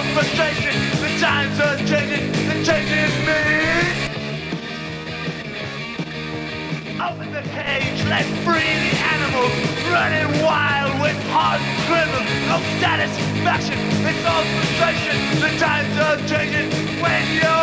of frustration. The times are changing, they're changing me. Open the cage, let free the animals, running wild with hard drivel. No satisfaction, it's all frustration. The times are changing when you're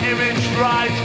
can't hear it right.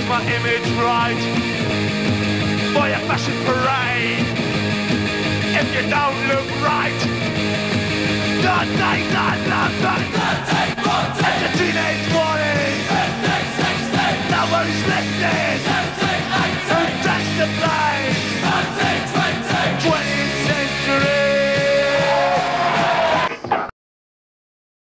is my image right for your fashion parade? If you don't look right, don't take that, don't take Don't It's a teenage warning. Nobody's listening.